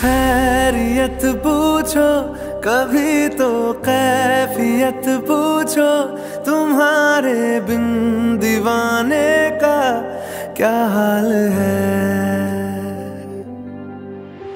खैरियत पूछो कभी तो कैफियत पूछो तुम्हारे बिन दीवाने का क्या हाल है?